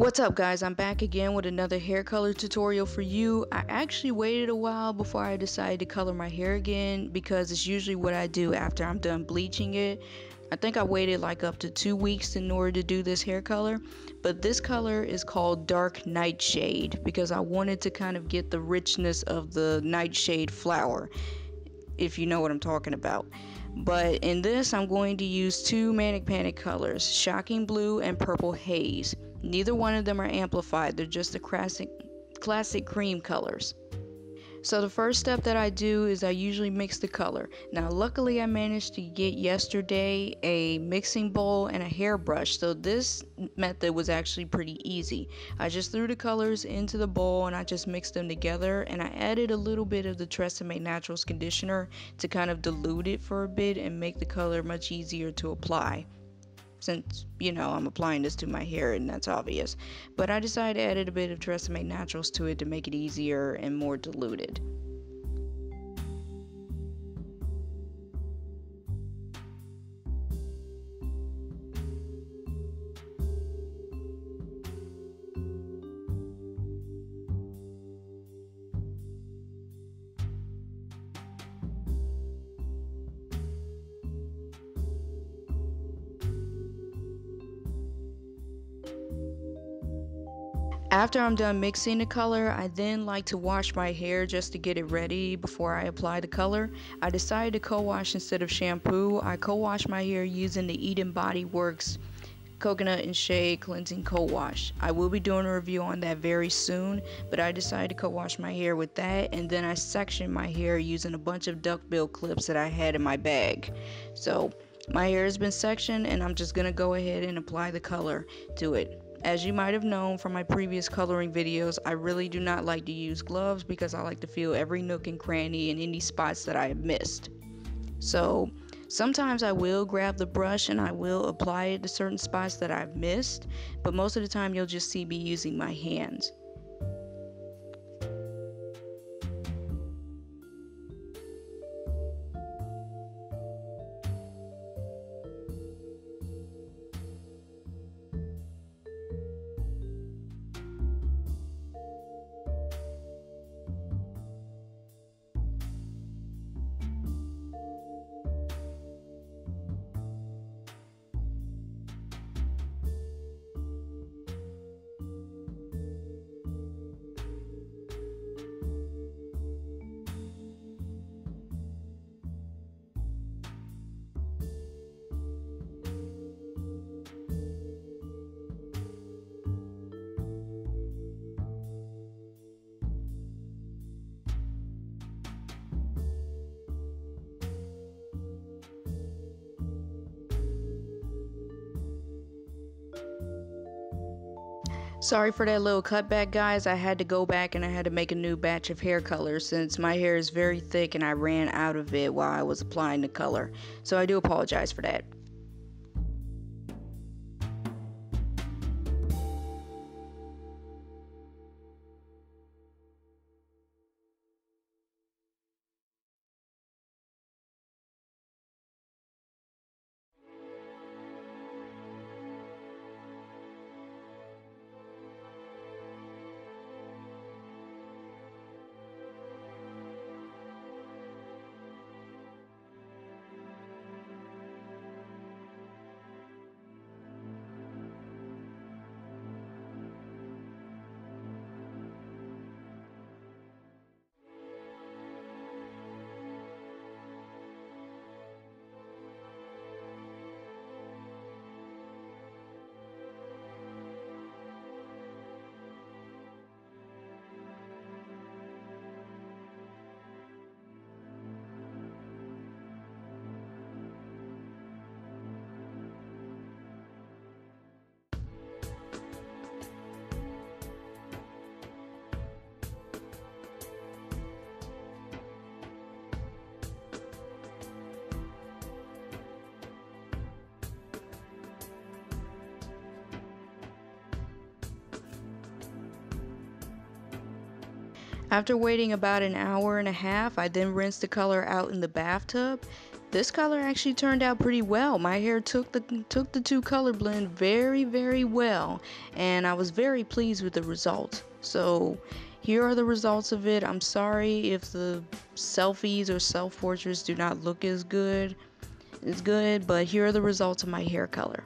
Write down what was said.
What's up guys, I'm back again with another hair color tutorial for you. I actually waited a while before I decided to color my hair again because it's usually what I do after I'm done bleaching it. I think I waited like up to two weeks in order to do this hair color, but this color is called Dark Nightshade because I wanted to kind of get the richness of the nightshade flower, if you know what I'm talking about. But in this, I'm going to use two Manic Panic colors, Shocking Blue and Purple Haze. Neither one of them are amplified, they're just the classic, classic cream colors. So the first step that I do is I usually mix the color. Now luckily I managed to get yesterday a mixing bowl and a hairbrush. So this method was actually pretty easy. I just threw the colors into the bowl and I just mixed them together and I added a little bit of the Tresemme Naturals conditioner to kind of dilute it for a bit and make the color much easier to apply since you know I'm applying this to my hair and that's obvious. But I decided to add a bit of Tresemme Naturals to it to make it easier and more diluted. After I'm done mixing the color, I then like to wash my hair just to get it ready before I apply the color. I decided to co-wash instead of shampoo. I co-wash my hair using the Eden Body Works Coconut and Shea Cleansing Co-Wash. I will be doing a review on that very soon, but I decided to co-wash my hair with that and then I sectioned my hair using a bunch of duckbill clips that I had in my bag. So my hair has been sectioned and I'm just going to go ahead and apply the color to it. As you might have known from my previous coloring videos, I really do not like to use gloves because I like to feel every nook and cranny and any spots that I have missed. So sometimes I will grab the brush and I will apply it to certain spots that I've missed, but most of the time you'll just see me using my hands. Sorry for that little cutback, guys. I had to go back and I had to make a new batch of hair color since my hair is very thick and I ran out of it while I was applying the color. So I do apologize for that. After waiting about an hour and a half, I then rinsed the color out in the bathtub. this color actually turned out pretty well. My hair took the took the two color blend very very well and I was very pleased with the result. So here are the results of it. I'm sorry if the selfies or self portraits do not look as good It's good, but here are the results of my hair color.